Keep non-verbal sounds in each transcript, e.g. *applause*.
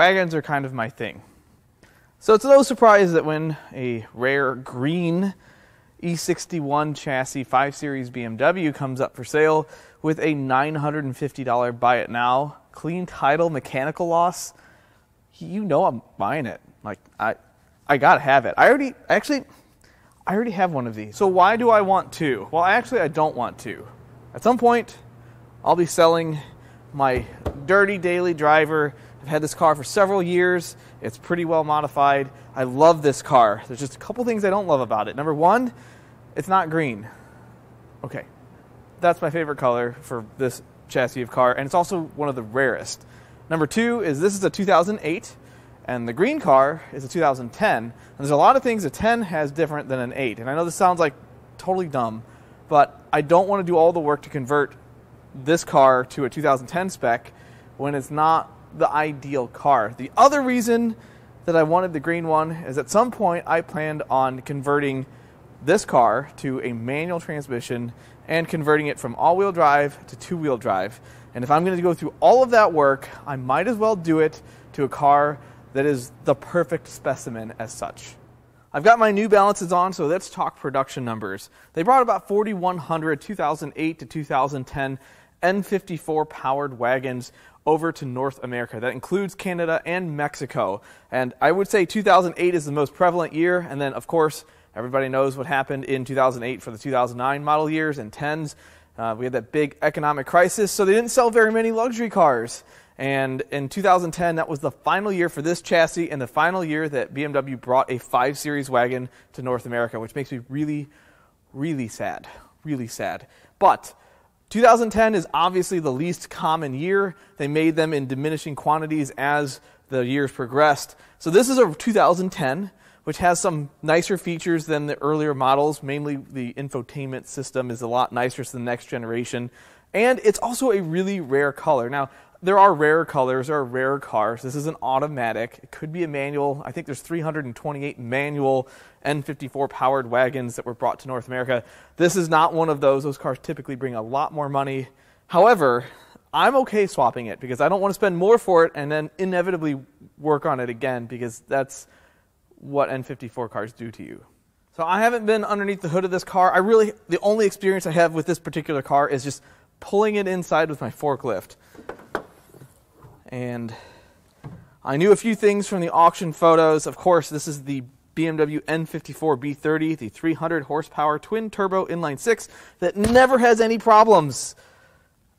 wagons are kind of my thing. So it's no surprise that when a rare green E61 chassis 5 Series BMW comes up for sale with a $950 buy it now, clean title, mechanical loss, you know I'm buying it. Like I I got to have it. I already actually I already have one of these. So why do I want two? Well, actually I don't want to. At some point I'll be selling my dirty daily driver. I've had this car for several years. It's pretty well modified. I love this car. There's just a couple things I don't love about it. Number one, it's not green. Okay, that's my favorite color for this chassis of car, and it's also one of the rarest. Number two is this is a 2008, and the green car is a 2010. And there's a lot of things a 10 has different than an 8. And I know this sounds like totally dumb, but I don't want to do all the work to convert this car to a 2010 spec when it's not the ideal car. The other reason that I wanted the green one is at some point I planned on converting this car to a manual transmission and converting it from all wheel drive to two wheel drive. And if I'm going to go through all of that work, I might as well do it to a car that is the perfect specimen as such. I've got my New Balances on, so let's talk production numbers. They brought about 4,100 2008 to 2010 N54 powered wagons over to North America. That includes Canada and Mexico. And I would say 2008 is the most prevalent year, and then, of course, Everybody knows what happened in 2008 for the 2009 model years and 10s. Uh, we had that big economic crisis, so they didn't sell very many luxury cars. And in 2010, that was the final year for this chassis and the final year that BMW brought a 5 Series wagon to North America, which makes me really, really sad. Really sad. But 2010 is obviously the least common year. They made them in diminishing quantities as the years progressed. So this is a 2010 which has some nicer features than the earlier models. Mainly, the infotainment system is a lot nicer than the next generation. And it's also a really rare color. Now, there are rare colors, there are rare cars. This is an automatic. It could be a manual. I think there's 328 manual N54 powered wagons that were brought to North America. This is not one of those. Those cars typically bring a lot more money. However, I'm okay swapping it because I don't want to spend more for it and then inevitably work on it again because that's what N54 cars do to you. So I haven't been underneath the hood of this car. I really, the only experience I have with this particular car is just pulling it inside with my forklift. And I knew a few things from the auction photos. Of course, this is the BMW N54 B30, the 300 horsepower twin turbo inline six that never has any problems.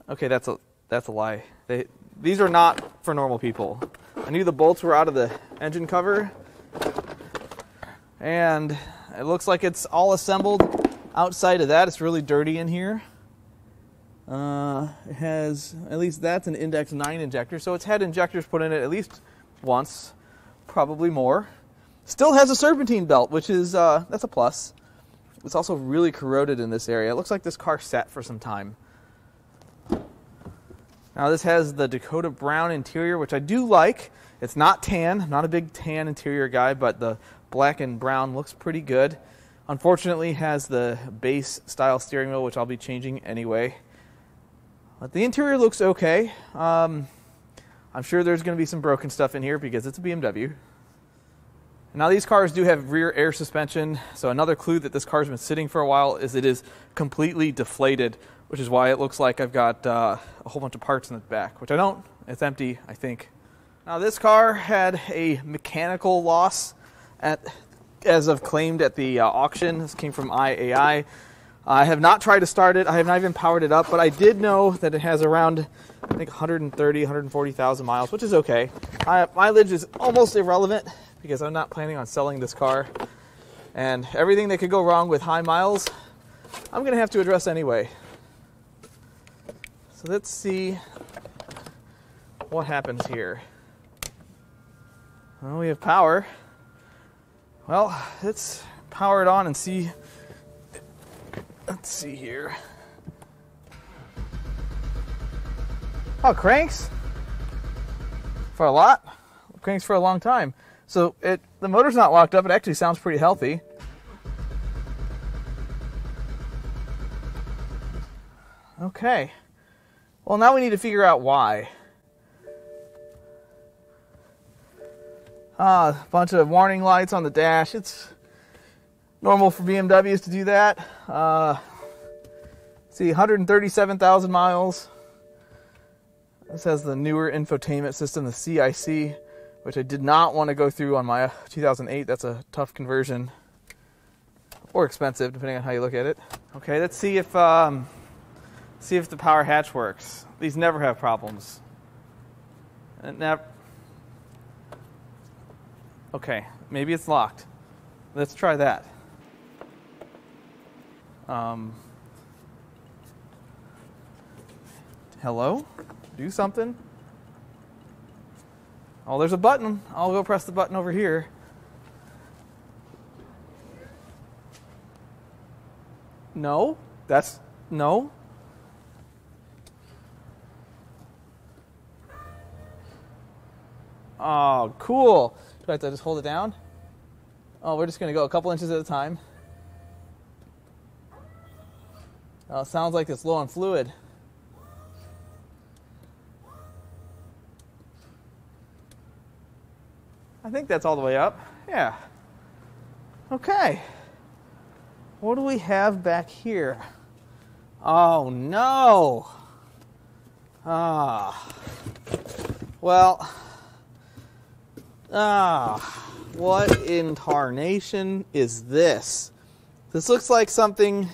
Okay, that's a that's a lie. They, these are not for normal people. I knew the bolts were out of the engine cover, and it looks like it's all assembled. Outside of that, it's really dirty in here. Uh, it has, at least that's an Index 9 injector, so it's had injectors put in it at least once, probably more. Still has a serpentine belt, which is, uh, that's a plus. It's also really corroded in this area. It looks like this car sat for some time. Now this has the Dakota brown interior, which I do like. It's not tan. I'm not a big tan interior guy, but the black and brown looks pretty good. Unfortunately, has the base style steering wheel, which I'll be changing anyway. But the interior looks okay. Um, I'm sure there's going to be some broken stuff in here because it's a BMW. Now these cars do have rear air suspension, so another clue that this car's been sitting for a while is it is completely deflated, which is why it looks like I've got uh, a whole bunch of parts in the back, which I don't. It's empty, I think. Now, this car had a mechanical loss at, as of claimed at the uh, auction. This came from IAA. I have not tried to start it. I have not even powered it up, but I did know that it has around, I think, 130, 140,000 miles, which is okay. I, mileage is almost irrelevant because I'm not planning on selling this car. And everything that could go wrong with high miles, I'm going to have to address anyway. So let's see what happens here. Well, we have power. Well, let's power it on and see. Let's see here. Oh, cranks for a lot. Cranks for a long time. So it the motor's not locked up. It actually sounds pretty healthy. Okay. Well, now we need to figure out why. A uh, bunch of warning lights on the dash. It's normal for BMWs to do that. Uh, see, 137,000 miles. This has the newer infotainment system, the CIC, which I did not want to go through on my 2008. That's a tough conversion or expensive, depending on how you look at it. Okay, let's see if um, see if the power hatch works. These never have problems. And never. Okay, maybe it's locked. Let's try that. Um, hello? Do something. Oh, there's a button. I'll go press the button over here. No, that's no. Oh, cool. Do I have to just hold it down? Oh, we're just going to go a couple inches at a time. Oh, sounds like it's low on fluid. I think that's all the way up. Yeah. Okay. What do we have back here? Oh no. Ah. Well. Ah. What in tarnation is this? This looks like something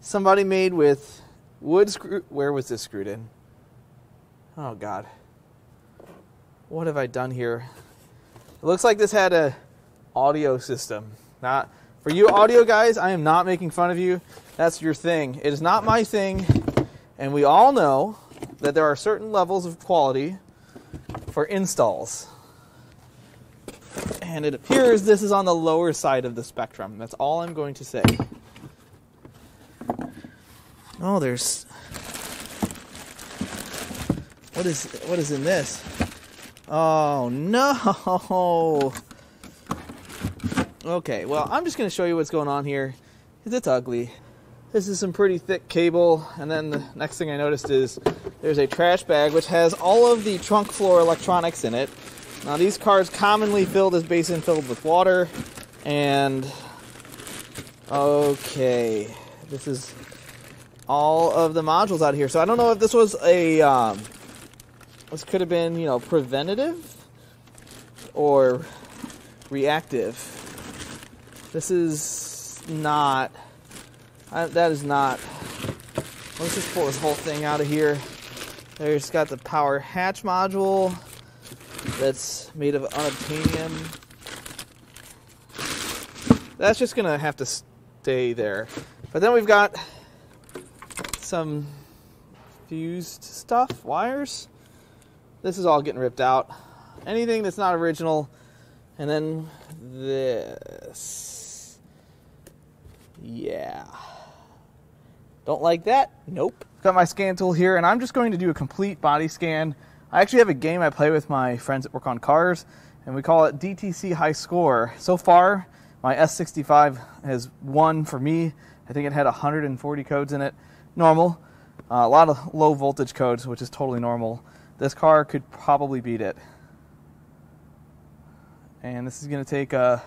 somebody made with wood screw. Where was this screwed in? Oh God. What have I done here? It looks like this had a audio system. Not for you audio guys, I am not making fun of you. That's your thing. It is not my thing. And we all know that there are certain levels of quality for installs. And it appears this is on the lower side of the spectrum. That's all I'm going to say. Oh, there's What is what is in this? Oh no. Okay, well, I'm just going to show you what's going on here it's ugly. This is some pretty thick cable, and then the next thing I noticed is there's a trash bag which has all of the trunk floor electronics in it. Now, these cars commonly fill this basin filled with water, and okay, this is all of the modules out here. So I don't know if this was a um, this could have been you know preventative or reactive. This is not. I, that is not. Let's just pull this whole thing out of here. There's got the power hatch module that's made of unobtainium. That's just gonna have to stay there. But then we've got some fused stuff, wires. This is all getting ripped out. Anything that's not original. And then this. Yeah. Don't like that? Nope. Got my scan tool here, and I'm just going to do a complete body scan. I actually have a game I play with my friends that work on cars, and we call it DTC High Score. So far, my S65 has won for me. I think it had 140 codes in it. Normal. Uh, a lot of low voltage codes, which is totally normal. This car could probably beat it. And this is going to take. Uh,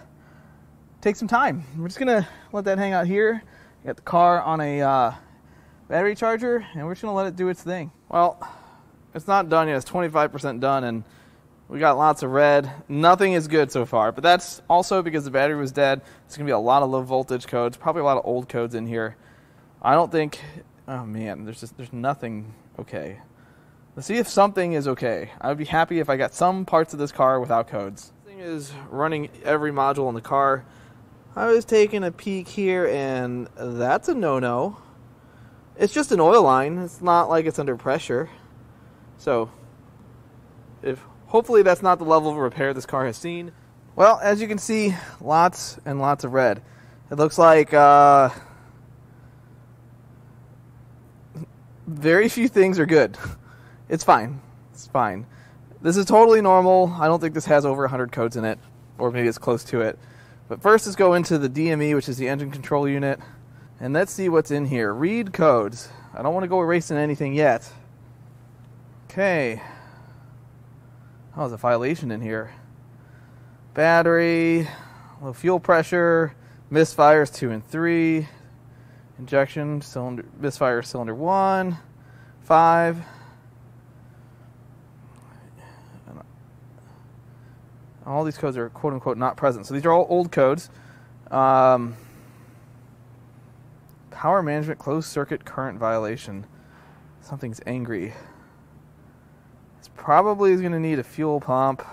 take some time. We're just gonna let that hang out here. Got the car on a uh, battery charger, and we're just gonna let it do its thing. Well, it's not done yet. It's 25% done, and we got lots of red. Nothing is good so far, but that's also because the battery was dead. It's gonna be a lot of low voltage codes, probably a lot of old codes in here. I don't think. Oh man, there's just there's nothing okay. Let's see if something is okay. I would be happy if I got some parts of this car without codes. This thing is running every module in the car. I was taking a peek here, and that's a no-no. It's just an oil line. It's not like it's under pressure. So, if hopefully that's not the level of repair this car has seen. Well, as you can see, lots and lots of red. It looks like uh, very few things are good. *laughs* It's fine. It's fine. This is totally normal. I don't think this has over 100 codes in it, or maybe it's close to it. But first, let's go into the DME, which is the engine control unit, and let's see what's in here. Read codes. I don't want to go erasing anything yet. Okay. Oh, there's a violation in here. Battery, low fuel pressure, misfires two and three, injection cylinder, misfire cylinder one, five. All these codes are quote unquote not present. So these are all old codes. Um, power management closed circuit current violation. Something's angry. It's probably going to need a fuel pump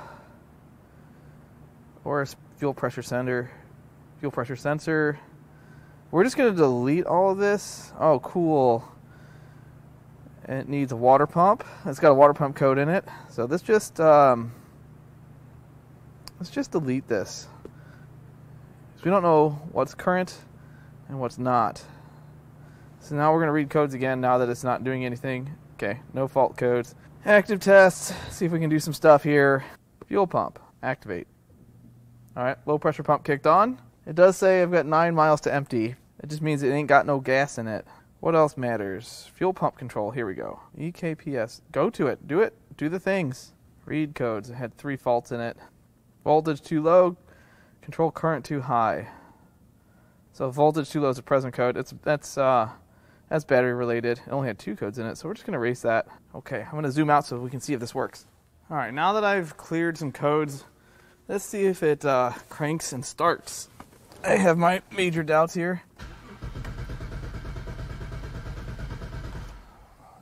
or a fuel pressure sensor. Fuel pressure sensor. We're just going to delete all of this. Oh, cool. It needs a water pump. It's got a water pump code in it. So this just um, let's just delete this. Because we don't know what's current and what's not. So now we're going to read codes again now that it's not doing anything. Okay, no fault codes. Active tests. See if we can do some stuff here. Fuel pump. Activate. All right, low pressure pump kicked on. It does say I've got nine miles to empty. It just means it ain't got no gas in it. What else matters? Fuel pump control. Here we go. EKPS. Go to it. Do it. Do the things. Read codes. It had three faults in it. Voltage too low. Control current too high. So voltage too low is a present code. It's that's uh that's battery related. It only had two codes in it, so we're just gonna erase that. Okay, I'm gonna zoom out so we can see if this works. All right, now that I've cleared some codes, let's see if it uh, cranks and starts. I have my major doubts here.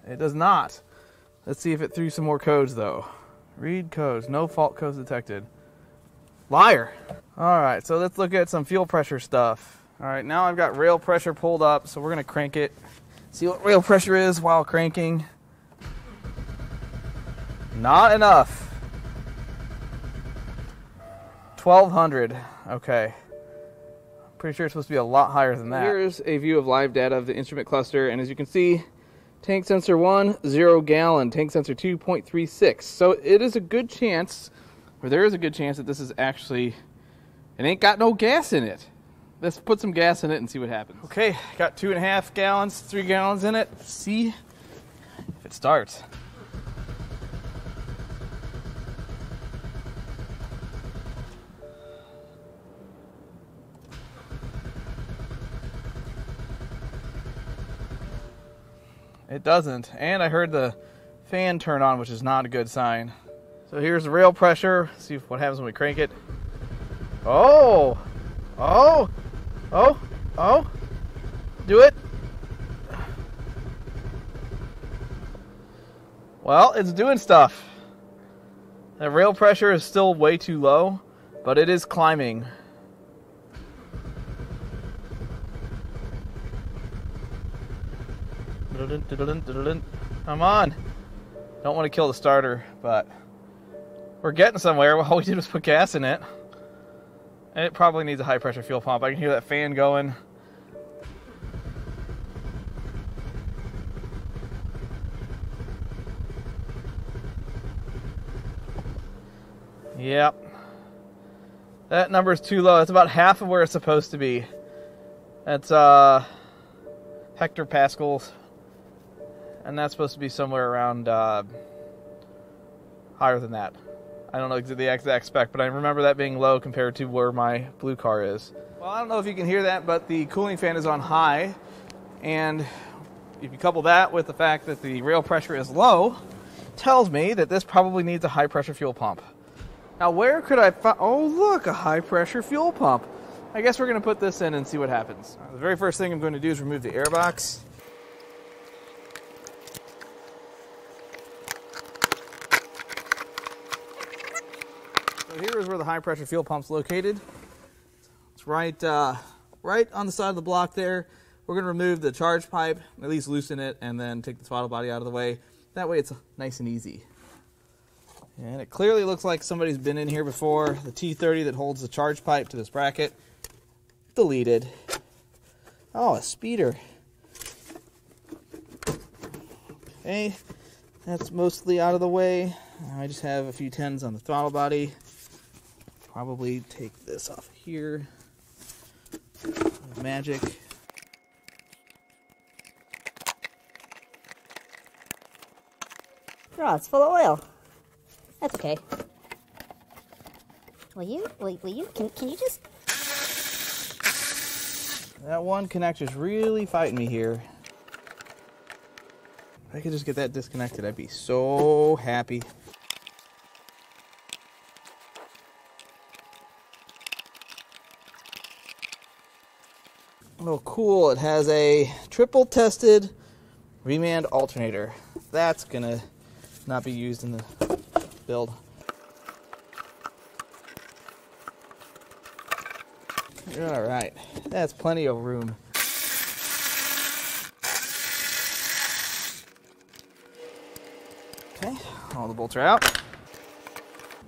It does not. Let's see if it threw some more codes though. Read codes. No fault codes detected. Liar. All right, so let's look at some fuel pressure stuff. All right, now I've got rail pressure pulled up, so we're gonna crank it. See what rail pressure is while cranking. Not enough. 1200. Okay. Pretty sure it's supposed to be a lot higher than that. Here's a view of live data of the instrument cluster, and as you can see, tank sensor 1, 0 gallon, tank sensor 2, 0.36. So it is a good chance, or there is a good chance that this is actually, it ain't got no gas in it. Let's put some gas in it and see what happens. Okay, got two and a half gallons, three gallons in it. See if it starts. It doesn't. And I heard the fan turn on, which is not a good sign. So here's the rail pressure. See what happens when we crank it. Oh! Oh! Oh! Oh! Do it! Well, it's doing stuff. The rail pressure is still way too low, but it is climbing. Come on. Don't want to kill the starter, but we're getting somewhere. *laughs* All we did was put gas in it. And it probably needs a high pressure fuel pump. I can hear that fan going. Yep. That number is too low. It's about half of where it's supposed to be. That's uh hectopascals and that's supposed to be somewhere around uh, higher than that. I don't know the exact spec, but I remember that being low compared to where my blue car is. Well, I don't know if you can hear that, but the cooling fan is on high, and if you couple that with the fact that the rail pressure is low, tells me that this probably needs a high pressure fuel pump. Now, where could I find? Oh, look, a high pressure fuel pump. I guess we're going to put this in and see what happens. The very first thing I'm going to do is remove the air box. Here is where the high pressure fuel pump's located. It's right, uh, right on the side of the block there. We're going to remove the charge pipe, at least loosen it, and then take the throttle body out of the way. That way it's nice and easy. And it clearly looks like somebody's been in here before. The T30 that holds the charge pipe to this bracket, deleted. Oh, a speeder. Okay, that's mostly out of the way. I just have a few tens on the throttle body probably take this off here. Magic. Oh, it's full of oil. That's okay. Will you? Will, will you? Can, can you just? That one connector's really fighting me here. If I could just get that disconnected, I'd be so happy. Oh, cool. It has a triple tested reman alternator. That's gonna not be used in the build. All right, that's plenty of room. Okay, all the bolts are out.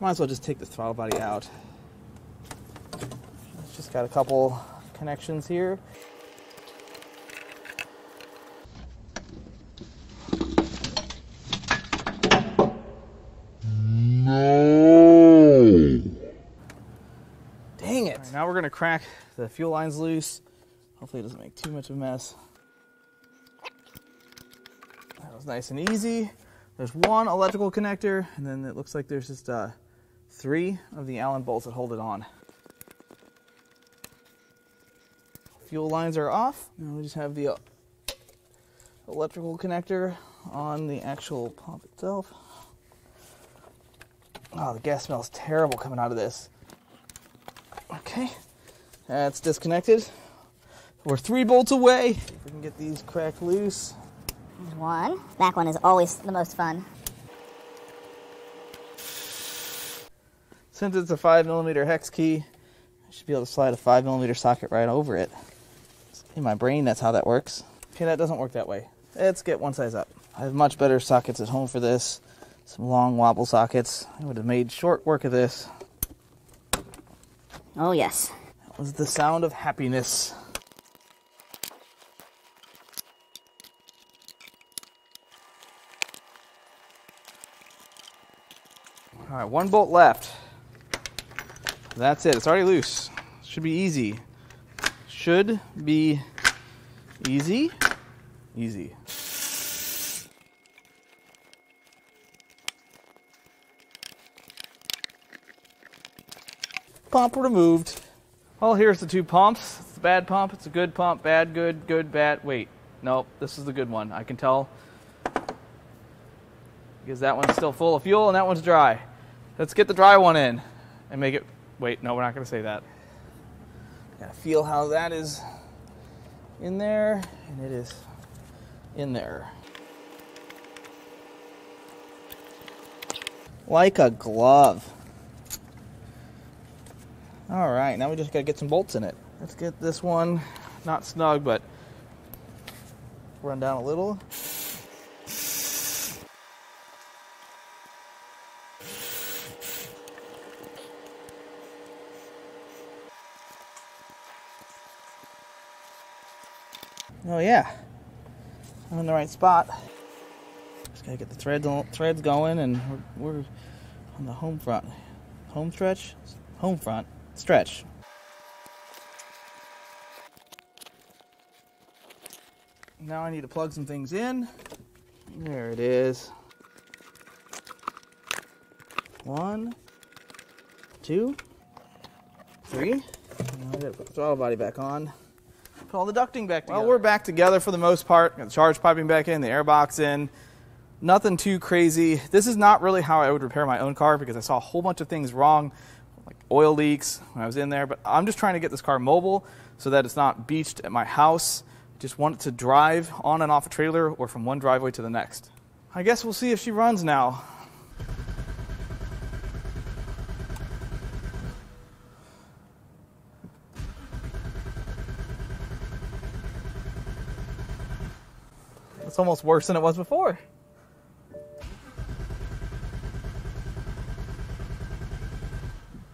Might as well just take the throttle body out. It's just got a couple connections here. No. Dang it. now we're gonna crack the fuel lines loose. Hopefully it doesn't make too much of a mess. That was nice and easy. There's one electrical connector, and then it looks like there's just uh, three of the Allen bolts that hold it on. Fuel lines are off. Now we just have the uh, electrical connector on the actual pump itself. Oh, the gas smells terrible coming out of this. Okay, that's disconnected. We're three bolts away. If we can get these cracked loose. There's one. Back one is always the most fun. Since it's a five millimeter hex key, I should be able to slide a five millimeter socket right over it. In my brain, that's how that works. Okay, that doesn't work that way. Let's get one size up. I have much better sockets at home for this. Some long wobble sockets. I would have made short work of this. Oh yes. That was the sound of happiness. All right, one bolt left. That's it. It's already loose. Should be easy. Should be easy. Easy. Pump removed. Well, here's the two pumps. It's the bad pump. It's a good pump. Bad, good, good, bad. Wait, nope. This is the good one. I can tell because that one's still full of fuel and that one's dry. Let's get the dry one in and make it. Wait, no, we're not going to say that. Feel how that is in there, and it is in there. Like a glove. All right, now we just gotta get some bolts in it. Let's get this one not snug, but run down a little. Oh yeah, I'm in the right spot. Just gotta get the threads threads going, and we're, we're on the home front, home stretch, home front stretch. Now I need to plug some things in. There it is. One, two, three. I gotta put the throttle body back on. Put all the ducting back together. Well, we're back together for the most part. Got the charge piping back in, the airbox in. Nothing too crazy. This is not really how I would repair my own car because I saw a whole bunch of things wrong, like oil leaks when I was in there. But I'm just trying to get this car mobile so that it's not beached at my house. Just want it to drive on and off a trailer or from one driveway to the next. I guess we'll see if she runs now. It's almost worse than it was before.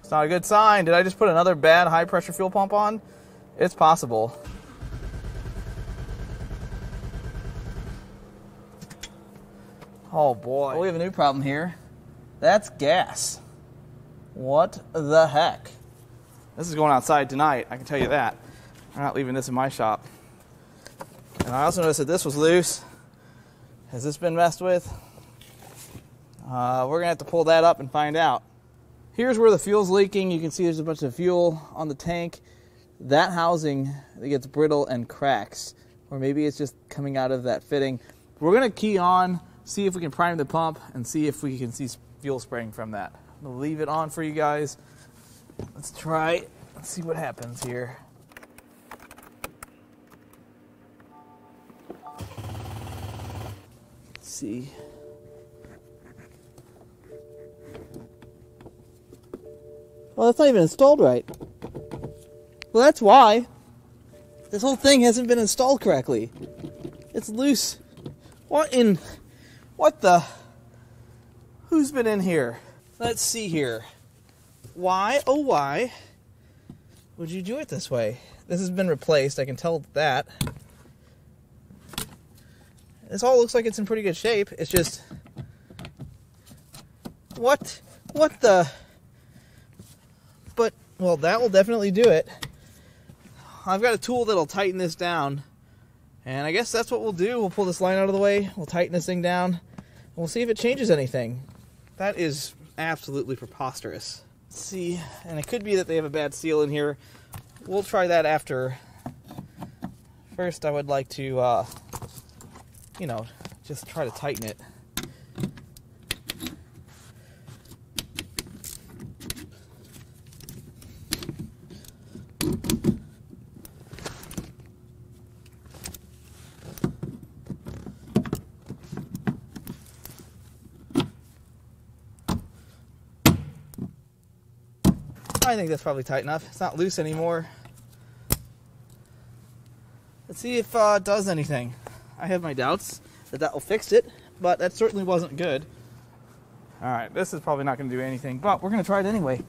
It's not a good sign. Did I just put another bad high pressure fuel pump on? It's possible. Oh boy. Well, we have a new problem here. That's gas. What the heck? This is going outside tonight, I can tell you that. I'm not leaving this in my shop. And I also noticed that this was loose. Has this been messed with? Uh, we're gonna have to pull that up and find out. Here's where the fuel's leaking. You can see there's a bunch of fuel on the tank. That housing it gets brittle and cracks, or maybe it's just coming out of that fitting. We're gonna key on, see if we can prime the pump, and see if we can see fuel spraying from that. I'm gonna leave it on for you guys. Let's try. Let's see what happens here. See. Well, that's not even installed right. Well, that's why. This whole thing hasn't been installed correctly. It's loose. What in. What the. Who's been in here? Let's see here. Why, oh, why would you do it this way? This has been replaced, I can tell that. This all looks like it's in pretty good shape. It's just. What? What the. But, well, that will definitely do it. I've got a tool that'll tighten this down. And I guess that's what we'll do. We'll pull this line out of the way, we'll tighten this thing down, and we'll see if it changes anything. That is absolutely preposterous. Let's see, and it could be that they have a bad seal in here. We'll try that after. First, I would like to, uh, you know, just try to tighten it. I think that's probably tight enough. It's not loose anymore. Let's see if uh, it does anything. I have my doubts that that will fix it, but that certainly wasn't good. All right, this is probably not going to do anything, but we're going to try it anyway.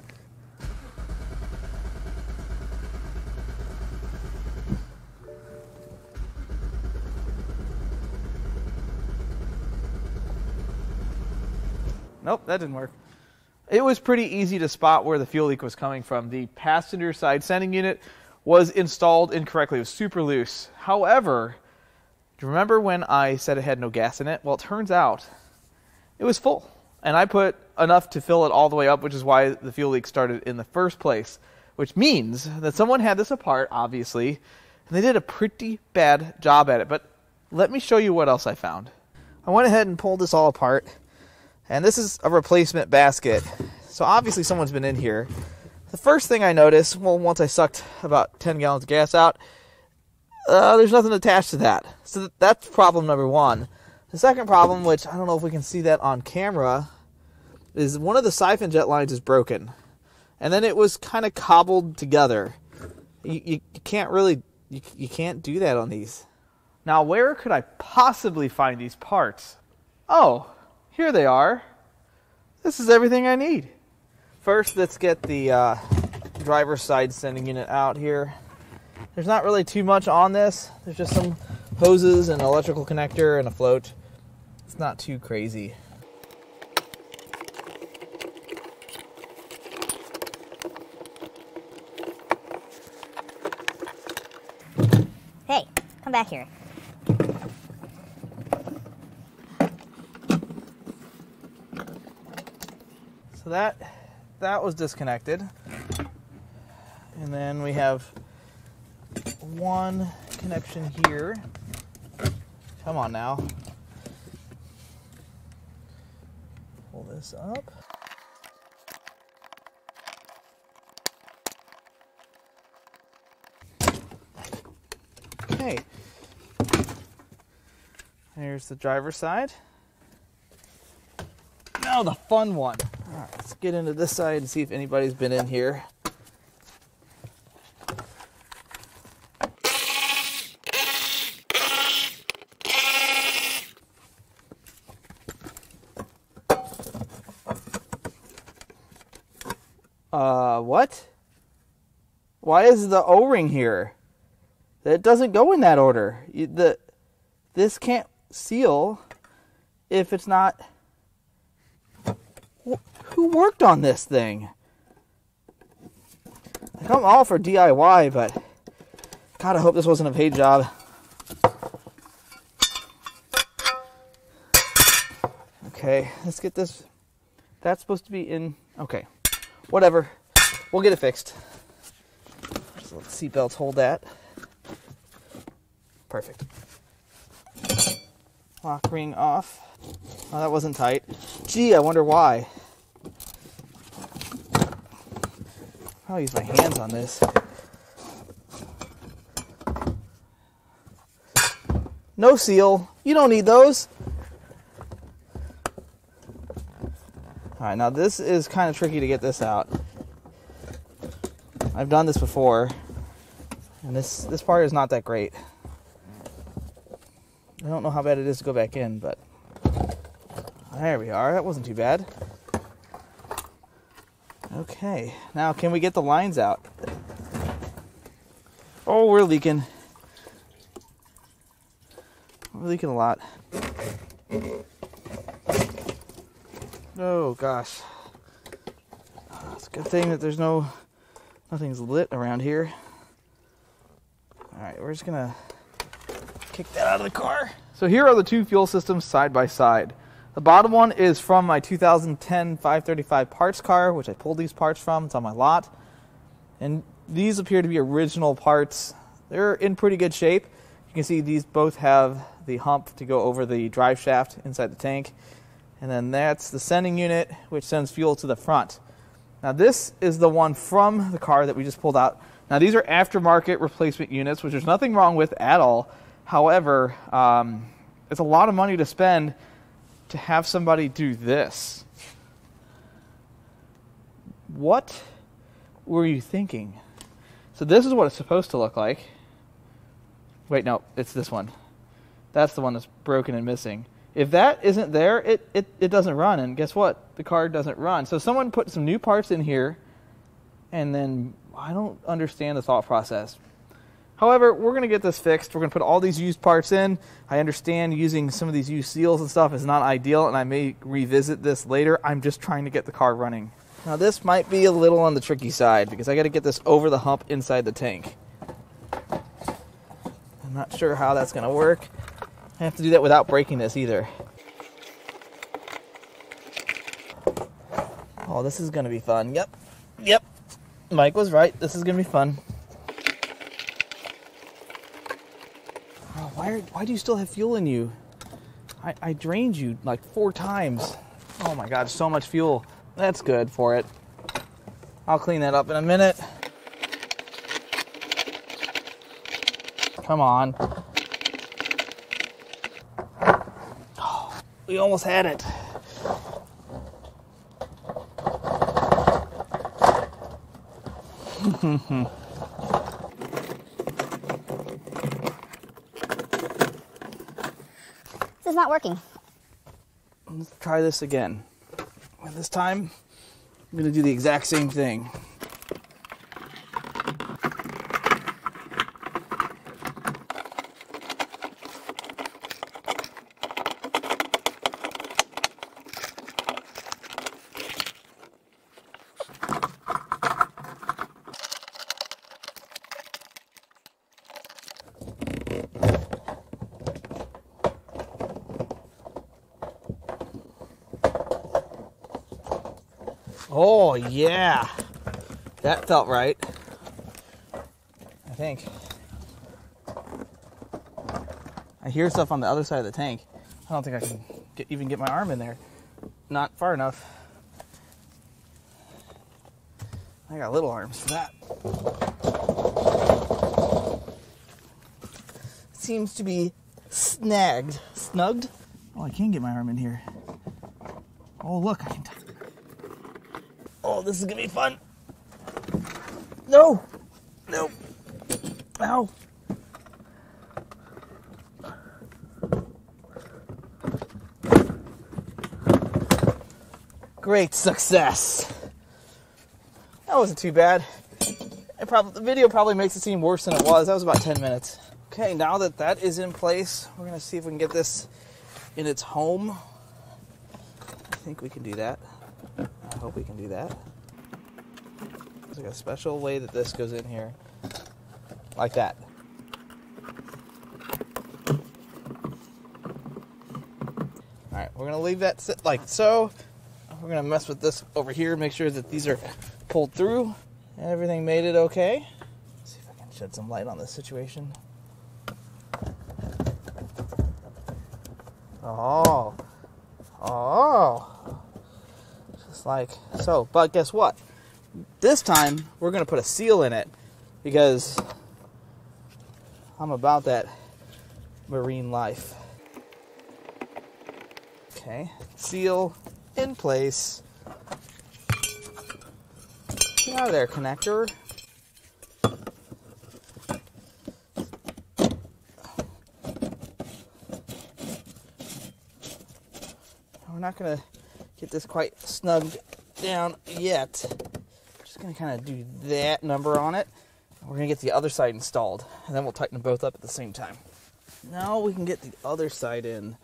Nope, that didn't work. It was pretty easy to spot where the fuel leak was coming from. The passenger side sending unit was installed incorrectly. It was super loose. However, do you remember when I said it had no gas in it? Well, it turns out it was full. And I put enough to fill it all the way up, which is why the fuel leak started in the first place. Which means that someone had this apart, obviously, and they did a pretty bad job at it. But let me show you what else I found. I went ahead and pulled this all apart and this is a replacement basket. So obviously someone's been in here. The first thing I noticed, well, once I sucked about 10 gallons of gas out, uh, there's nothing attached to that. So that's problem number one. The second problem, which I don't know if we can see that on camera, is one of the siphon jet lines is broken. And then it was kind of cobbled together. You, you, you can't really, you, you can't do that on these. Now, where could I possibly find these parts? Oh, here they are. This is everything I need. First, let's get the uh, driver's side sending unit out here. There's not really too much on this. There's just some hoses, and electrical connector, and a float. It's not too crazy. Hey, come back here. So that that was disconnected. And then we have one connection here. Come on now. Pull this up. Okay. Here's the driver's side. Now the fun one. All right, let's get into this side and see if anybody's been in here. Uh, what? Why is the O-ring here? It doesn't go in that order. You, the this can't seal if it's not who worked on this thing? I'm all for DIY, but God, I hope this wasn't a paid job. Okay, let's get this. That's supposed to be in. Okay. whatever. We'll get it fixed. Let the seatbelts hold that. Perfect. Lock ring off. Oh, that wasn't tight. Gee, I wonder why. I'll use my hands on this. No seal. You don't need those. Alright, now this is kind of tricky to get this out. I've done this before. And this, this part is not that great. I don't know how bad it is to go back in, but... There we are. That wasn't too bad. Okay, now can we get the lines out? Oh, we're leaking. We're leaking a lot. Oh gosh. It's a good thing that there's no nothing's lit around here. Alright, we're just gonna kick that out of the car. So here are the two fuel systems side by side. The bottom one is from my 2010 535 parts car, which I pulled these parts from. It's on my lot. And these appear to be original parts. They're in pretty good shape. You can see these both have the hump to go over the drive shaft inside the tank. And then that's the sending unit, which sends fuel to the front. Now, this is the one from the car that we just pulled out. Now, these are aftermarket replacement units, which there's nothing wrong with at all. However, um, it's a lot of money to spend to have somebody do this. What were you thinking? So this is what it's supposed to look like. Wait, no, it's this one. That's the one that's broken and missing. If that isn't there, it, it, it doesn't run. And guess what? The car doesn't run. So someone put some new parts in here, and then I don't understand the thought process. However, we're going to get this fixed. We're going to put all these used parts in. I understand using some of these used seals and stuff is not ideal, and I may revisit this later. I'm just trying to get the car running. Now, this might be a little on the tricky side because I got to get this over the hump inside the tank. I'm not sure how that's going to work. I have to do that without breaking this either. Oh, this is going to be fun. Yep. Yep. Mike was right. This is to be fun. Why, are, why do you still have fuel in you? I, I drained you like four times. Oh my god, so much fuel. That's good for it. I'll clean that up in a minute. Come on. Oh, we almost had it. Mm-hmm. This is not working. Let's try this again. This time, I'm going to do the exact same thing. Oh, yeah. That felt right. I think. I hear stuff on the other side of the tank. I don't think I can get, even get my arm in there. Not far enough. I got little arms for that. Seems to be snagged. Snugged? Oh, I can get my arm in here. Oh, look, I can. T- oh, this is gonna be fun. No! No! Ow! Great success. That wasn't too bad. It probably, the video probably makes it seem worse than it was. That was about 10 minutes. Okay, now that that is in place, we're gonna see if we can get this in its home. I think we can do that. I hope we can do that. There's like a special way that this goes in here. Like that. Alright, we're gonna leave that sit like so. We're gonna mess with this over here, make sure that these are pulled through. Everything made it okay. Let's see if I can shed some light on this situation. Oh. Oh. Just like so. But guess what? This time we're going to put a seal in it because I'm about that marine life. Okay. Seal in place. Get out of there, connector. Not gonna get this quite snugged down yet. Just gonna kind of do that number on it. We're gonna get the other side installed, and then we'll tighten them both up at the same time. Now we can get the other side in.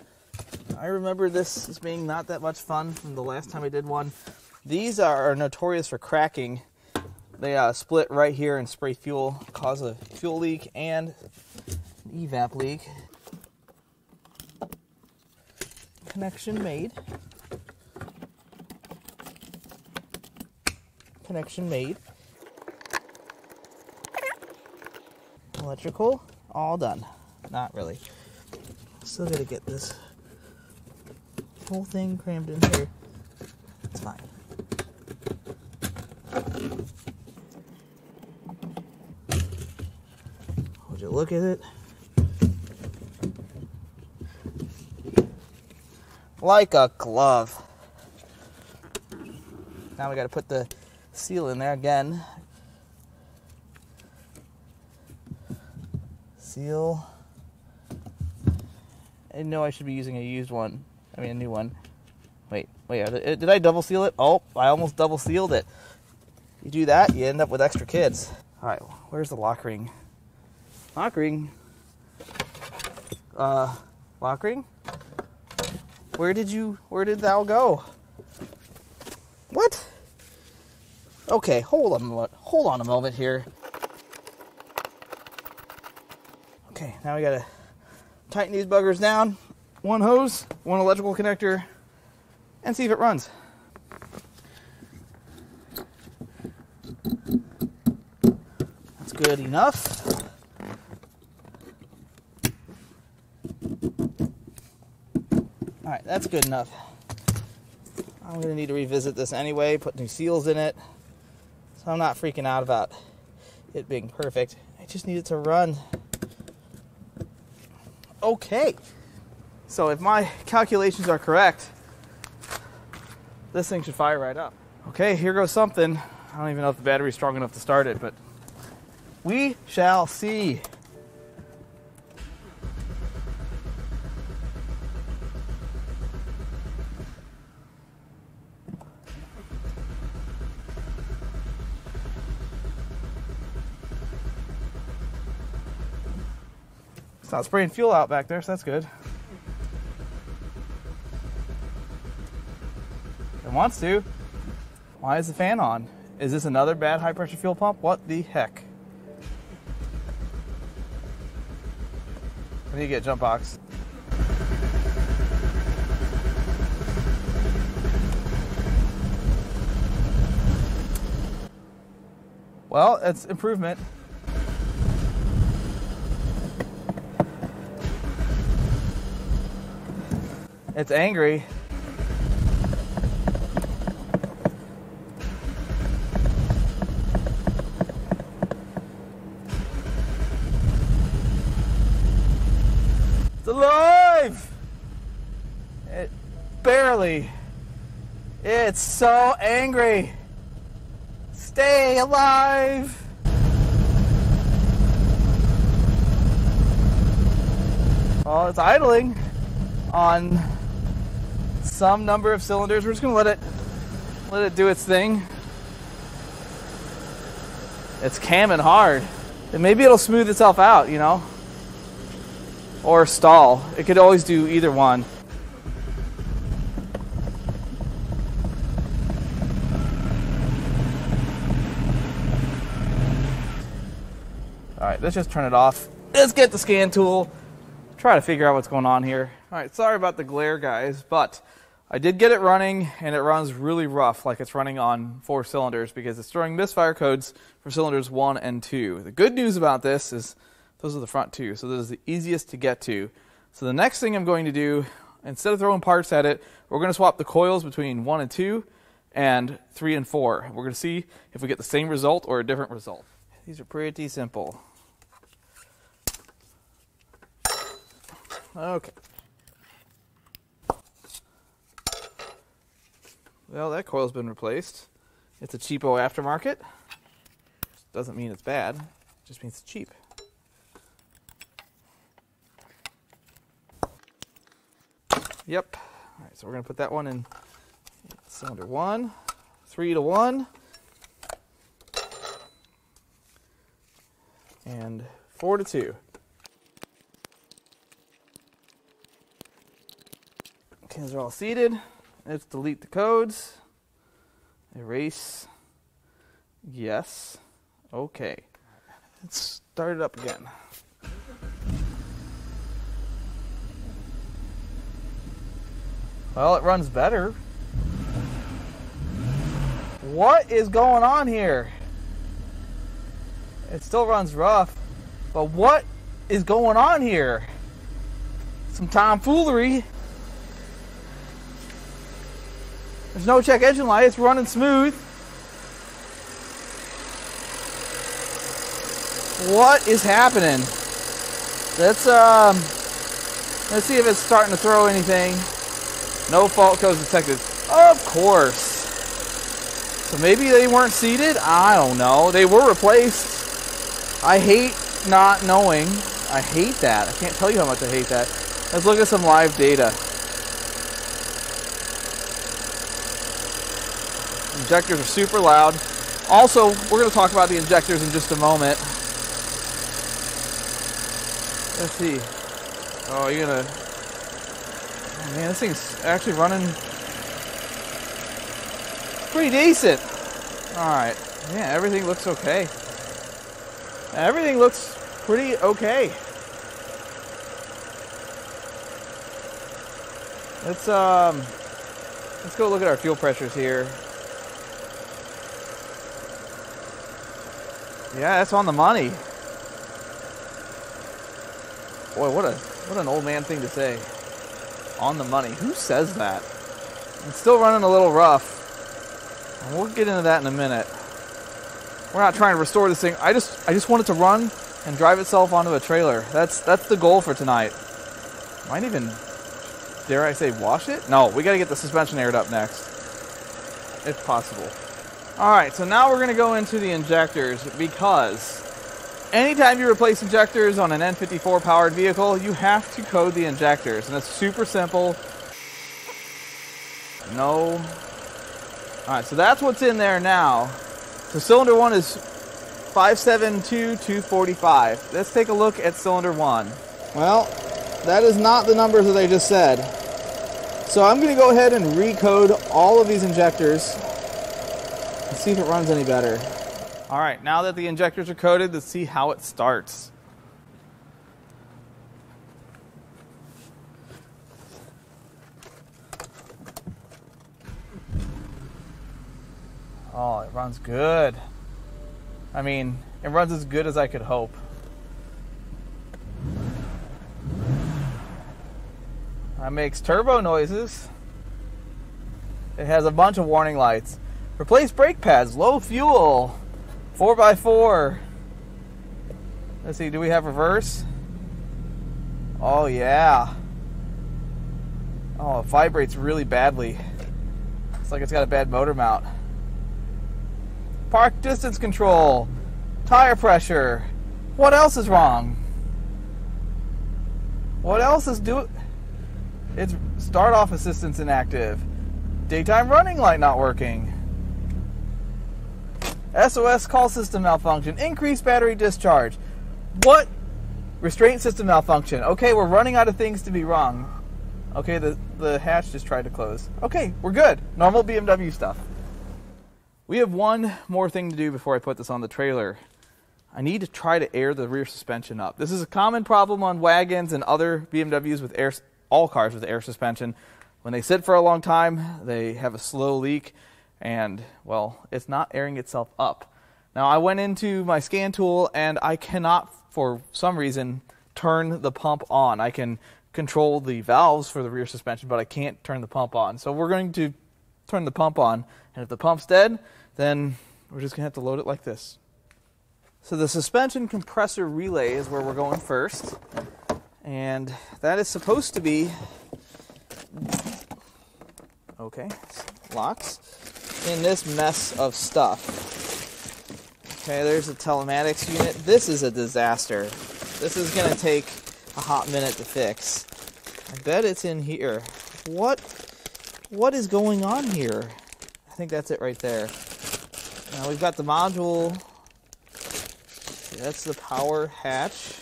I remember this as being not that much fun from the last time I did one. These are notorious for cracking. They uh, split right here and spray fuel, cause a fuel leak and an evap leak. Connection made. Connection made. Electrical, all done. Not really. Still gotta get this whole thing crammed in here. It's fine. Would you look at it? Like a glove. Now we gotta put the seal in there again. Seal. I know I should be using a used one. I mean, a new one. Wait, wait, they, did I double seal it? Oh, I almost double sealed it. You do that, you end up with extra kids. All right, where's the lock ring? Lock ring. Uh, lock ring? Where did you, where did thou go? What? Okay, hold on. Hold on a moment here. Okay, now we gotta tighten these buggers down. One hose, one electrical connector, and see if it runs. That's good enough. Alright, that's good enough. I'm going to need to revisit this anyway, put new seals in it. So I'm not freaking out about it being perfect. I just need it to run. Okay. So if my calculations are correct, this thing should fire right up. Okay, here goes something. I don't even know if the battery's strong enough to start it, but we shall see. It's not spraying fuel out back there, so that's good. It wants to. Why is the fan on? Is this another bad high pressure fuel pump? What the heck? I need to get a jump box. Well, it's improvement. It's angry. It's alive! It barely. It's so angry. Stay alive! Oh, it's idling on some number of cylinders. We're just gonna let it let it do its thing. It's camming hard. And maybe it'll smooth itself out, you know? Or stall. It could always do either one. Alright, let's just turn it off. Let's get the scan tool. Try to figure out what's going on here. Alright, sorry about the glare, guys, but I did get it running, and it runs really rough, like it's running on four cylinders, because it's throwing misfire codes for cylinders one and two. The good news about this is those are the front two, so this is the easiest to get to. So the next thing I'm going to do, instead of throwing parts at it, we're going to swap the coils between one and two, and three and four. We're going to see if we get the same result or a different result. These are pretty simple. Okay. Well, that coil's been replaced. It's a cheapo aftermarket. Doesn't mean it's bad, just means it's cheap. Yep. All right, so we're going to put that one in cylinder one, three to one, and four to two. Cans are all seated. Let's delete the codes. Erase. Yes. Okay. Let's start it up again. Well, it runs better. What is going on here? It still runs rough, but what is going on here? Some tomfoolery. There's no check engine light, it's running smooth. What is happening? Let's um let's see if it's starting to throw anything. No fault codes detected. Of course. So maybe they weren't seated? I don't know. They were replaced. I hate not knowing. I hate that. I can't tell you how much I hate that. Let's look at some live data. Injectors are super loud. Also, we're going to talk about the injectors in just a moment. Let's see. Oh, you're going to... Oh, man, this thing's actually running pretty decent. Alright. Yeah, everything looks okay. Everything looks pretty okay. Let's um let's go look at our fuel pressures here. Yeah, that's on the money. Boy, what a what an old man thing to say. On the money. Who says that? It's still running a little rough. We'll get into that in a minute. We're not trying to restore this thing. I just I just want it to run and drive itself onto a trailer. That's that's the goal for tonight. Might even dare I say wash it? No, we got to get the suspension aired up next. If possible. All right, so now we're going to go into the injectors because anytime you replace injectors on an N54 powered vehicle, you have to code the injectors, and it's super simple. No. All right, so that's what's in there now. So cylinder one is 572245. Let's take a look at cylinder one. Well, that is not the numbers that I just said. So I'm going to go ahead and recode all of these injectors and see if it runs any better. All right, now that the injectors are coded, let's see how it starts. Oh, it runs good. I mean, it runs as good as I could hope. It makes turbo noises. It has a bunch of warning lights. Replace brake pads, low fuel, 4x4. Let's see, do we have reverse? Oh, yeah. Oh, it vibrates really badly. It's like it's got a bad motor mount. Park distance control, tire pressure. What else is wrong? What else is do? It's start off assistance inactive. Daytime running light not working. SOS call system malfunction. Increased battery discharge. What? Restraint system malfunction. Okay, we're running out of things to be wrong. Okay, the, the hatch just tried to close. Okay, we're good. Normal BMW stuff. We have one more thing to do before I put this on the trailer. I need to try to air the rear suspension up. This is a common problem on wagons and other BMWs with air, all cars with air suspension. When they sit for a long time, they have a slow leak, and well, it's not airing itself up. Now, I went into my scan tool and I cannot, for some reason, turn the pump on. I can control the valves for the rear suspension, but I can't turn the pump on. So we're going to turn the pump on, and if the pump's dead, then we're just going to have to load it like this. So the suspension compressor relay is where we're going first, and that is supposed to be okay locks in this mess of stuff. Okay, there's a telematics unit. This is a disaster. This is going to take a hot minute to fix. I bet it's in here. What what is going on here? I think that's it right there. Now we've got the module. That's the power hatch.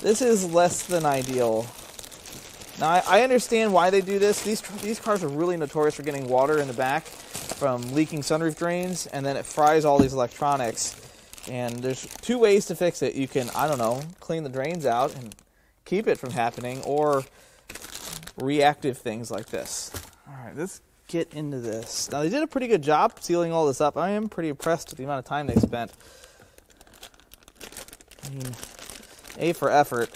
This is less than ideal. Now I, I understand why they do this. These these cars are really notorious for getting water in the back from leaking sunroof drains, and then it fries all these electronics. And there's two ways to fix it. You can, I don't know, clean the drains out and keep it from happening, or reactive things like this. All right, let's get into this. Now, they did a pretty good job sealing all this up. I am pretty impressed with the amount of time they spent. I mean, A for effort.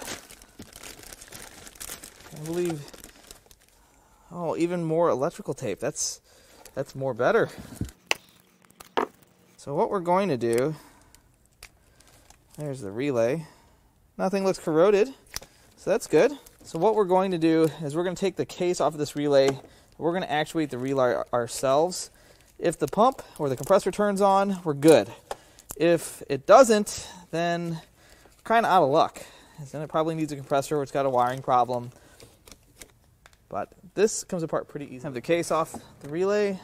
I believe. Oh, even more electrical tape. That's that's more better. So what we're going to do, there's the relay. Nothing looks corroded, so that's good. So what we're going to do is we're going to take the case off of this relay. We're going to actuate the relay ourselves. If the pump or the compressor turns on, we're good. If it doesn't, then we're kind of out of luck. Then it probably needs a compressor or it's got a wiring problem. But this comes apart pretty easy. Have the case off the relay.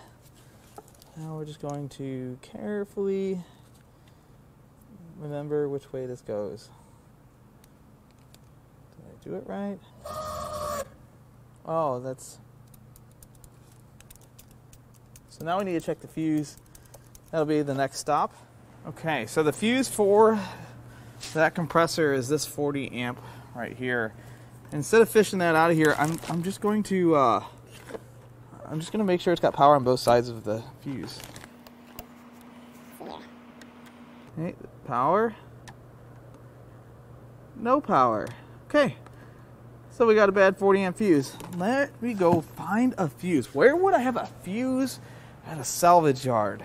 Now we're just going to carefully remember which way this goes. Did I do it right? Oh, that's. So now we need to check the fuse. That'll be the next stop. Okay, so the fuse for that compressor is this 40 amp right here. Instead of fishing that out of here, I'm, I'm just going to uh, I'm just going to make sure it's got power on both sides of the fuse. Okay, power. No power. Okay. So we got a bad 40 amp fuse. Let me go find a fuse. Where would I have a fuse at a salvage yard?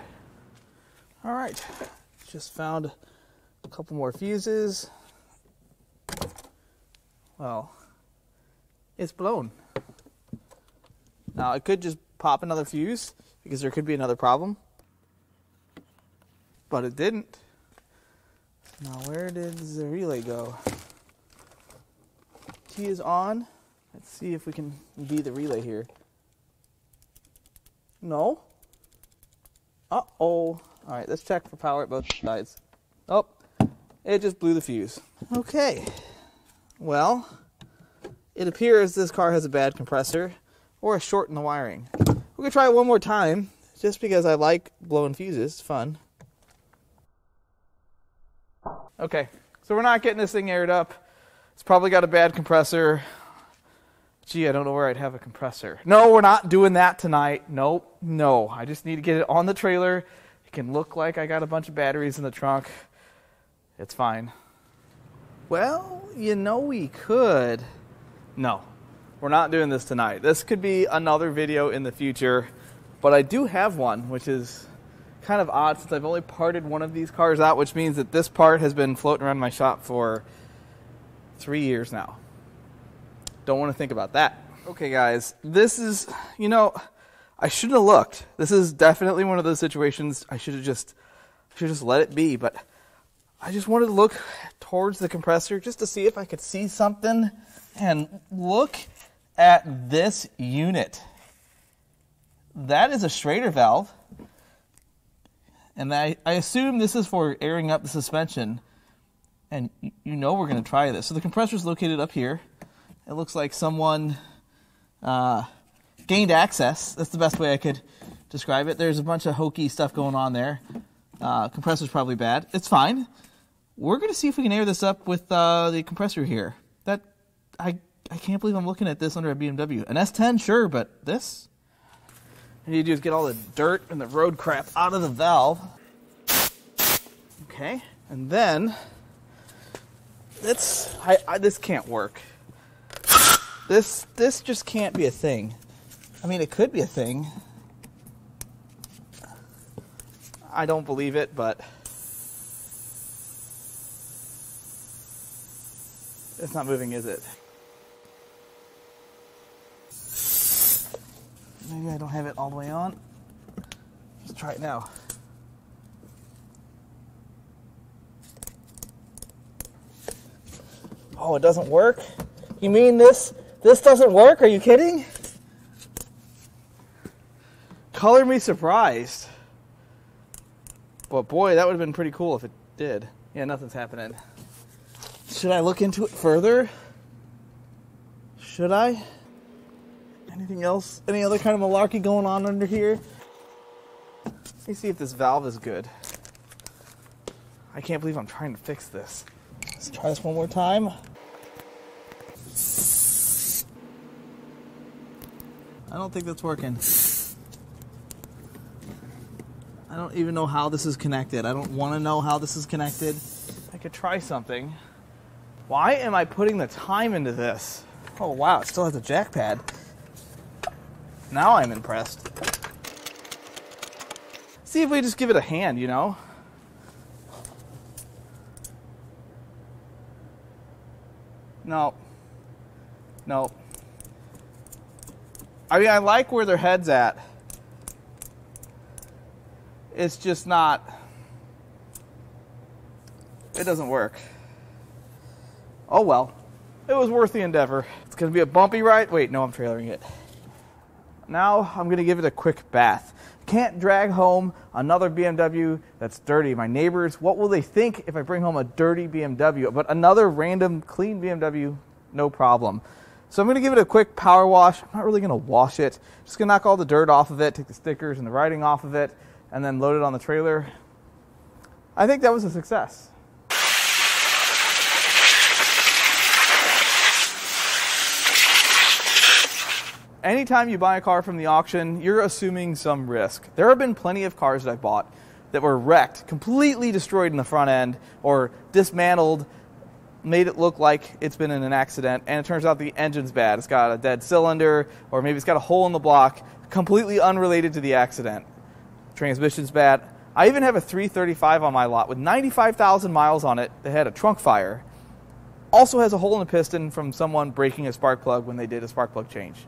All right. Just found a couple more fuses. Well, it's blown. Now, it could just pop another fuse because there could be another problem, but it didn't. Now, where did the relay go? Key is on. Let's see if we can be the relay here. No. Uh oh. All right, let's check for power at both sides. Oh, it just blew the fuse. Okay. Well, it appears this car has a bad compressor or a short in the wiring. We're gonna try it one more time, just because I like blowing fuses. It's fun. Okay, so we're not getting this thing aired up. It's probably got a bad compressor. Gee, I don't know where I'd have a compressor. No, we're not doing that tonight. Nope, no. I just need to get it on the trailer. It can look like I got a bunch of batteries in the trunk. It's fine. Well, you know we could. No, we're not doing this tonight. This could be another video in the future, but I do have one, which is kind of odd since I've only parted one of these cars out, which means that this part has been floating around my shop for three years now. Don't want to think about that. Okay, guys, this is, you know, I shouldn't have looked. This is definitely one of those situations I should have just, should just let it be, but I just wanted to look towards the compressor just to see if I could see something and look at this unit. That is a Schrader valve. And I, I assume this is for airing up the suspension. And you know we're going to try this. So the compressor is located up here. It looks like someone uh, gained access. That's the best way I could describe it. There's a bunch of hokey stuff going on there. Uh, compressor's probably bad. It's fine. We're going to see if we can air this up with uh, the compressor here. I I can't believe I'm looking at this under a BMW. An S10, sure, but this? What you do is get all the dirt and the road crap out of the valve. Okay, and then this I, I this can't work. This this just can't be a thing. I mean, it could be a thing. I don't believe it, but it's not moving, is it? Maybe I don't have it all the way on. Let's try it now. Oh, it doesn't work? You mean this this doesn't work? Are you kidding? Color me surprised. But boy, that would have been pretty cool if it did. Yeah, nothing's happening. Should I look into it further? Should I? Anything else? Any other kind of malarkey going on under here? Let me see if this valve is good. I can't believe I'm trying to fix this. Let's try this one more time. I don't think that's working. I don't even know how this is connected. I don't want to know how this is connected. I could try something. Why am I putting the time into this? Oh wow, it still has a jack pad. Now I'm impressed. See if we just give it a hand, you know? No. No. I mean, I like where their head's at. It's just not. It doesn't work. Oh well. It was worth the endeavor. It's going to be a bumpy ride. Wait, no, I'm trailering it. Now I'm going to give it a quick bath. Can't drag home another BMW that's dirty. My neighbors, what will they think if I bring home a dirty BMW? But another random clean BMW, no problem. So I'm going to give it a quick power wash. I'm not really going to wash it. Just going to knock all the dirt off of it, take the stickers and the writing off of it, and then load it on the trailer. I think that was a success. Anytime you buy a car from the auction, you're assuming some risk. There have been plenty of cars that I've bought that were wrecked, completely destroyed in the front end, or dismantled, made it look like it's been in an accident, and it turns out the engine's bad. It's got a dead cylinder, or maybe it's got a hole in the block, completely unrelated to the accident. Transmission's bad. I even have a 335 on my lot with 95,000 miles on it that had a trunk fire. Also has a hole in the piston from someone breaking a spark plug when they did a spark plug change.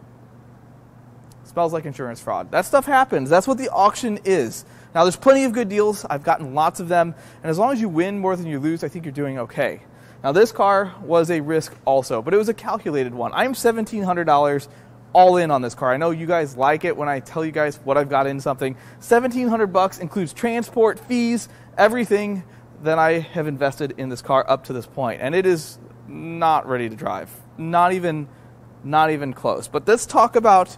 Smells like insurance fraud. That stuff happens. That's what the auction is. Now, there's plenty of good deals. I've gotten lots of them. And as long as you win more than you lose, I think you're doing okay. Now, this car was a risk also, but it was a calculated one. I'm $1,700 all in on this car. I know you guys like it when I tell you guys what I've got in something. 1700 bucks includes transport, fees, everything that I have invested in this car up to this point. And it is not ready to drive. Not even not even close. But let's talk about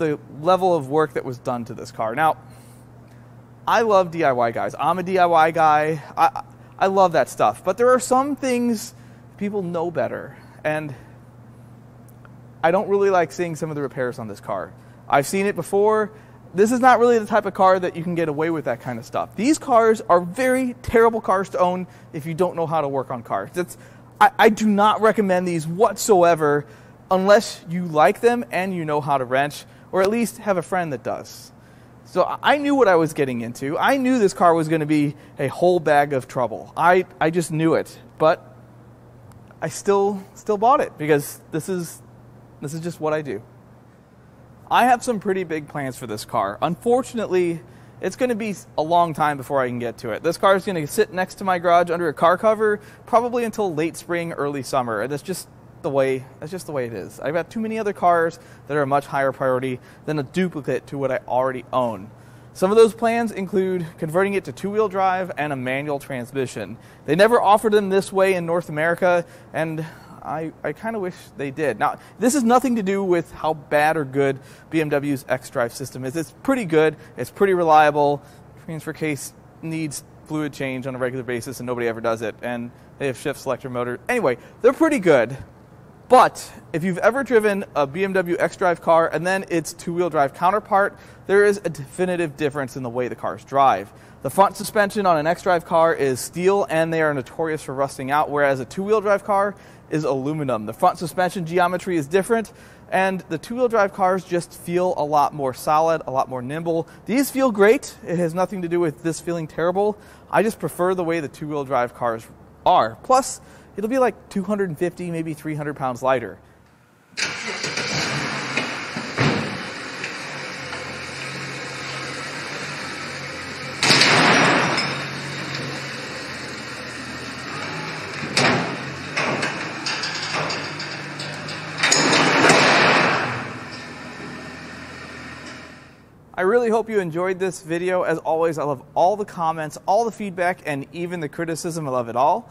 the level of work that was done to this car. Now, I love DIY guys. I'm a DIY guy. I I love that stuff. But there are some things people know better, and I don't really like seeing some of the repairs on this car. I've seen it before. This is not really the type of car that you can get away with that kind of stuff. These cars are very terrible cars to own if you don't know how to work on cars. It's, I, I do not recommend these whatsoever unless you like them and you know how to wrench or at least have a friend that does. So I knew what I was getting into. I knew this car was going to be a whole bag of trouble. I, I just knew it. But I still still bought it because this is this is just what I do. I have some pretty big plans for this car. Unfortunately, it's going to be a long time before I can get to it. This car is going to sit next to my garage under a car cover probably until late spring, early summer. That's just the way that's just the way it is. I've got too many other cars that are a much higher priority than a duplicate to what I already own. Some of those plans include converting it to two-wheel drive and a manual transmission. They never offered them this way in North America, and I, I kind of wish they did. Now, this is nothing to do with how bad or good BMW's xDrive system is. It's pretty good. It's pretty reliable. Transfer case needs fluid change on a regular basis, and nobody ever does it. And they have shift selector motor. Anyway, they're pretty good. But if you've ever driven a BMW xDrive car and then its two-wheel drive counterpart, there is a definitive difference in the way the cars drive. The front suspension on an xDrive car is steel and they are notorious for rusting out, whereas a two-wheel drive car is aluminum. The front suspension geometry is different, and the two wheel drive cars just feel a lot more solid, a lot more nimble. These feel great. It has nothing to do with this feeling terrible. I just prefer the way the two wheel drive cars are. Plus, it'll be like 250, maybe 300 pounds lighter. I really hope you enjoyed this video. As always, I love all the comments, all the feedback, and even the criticism. I love it all.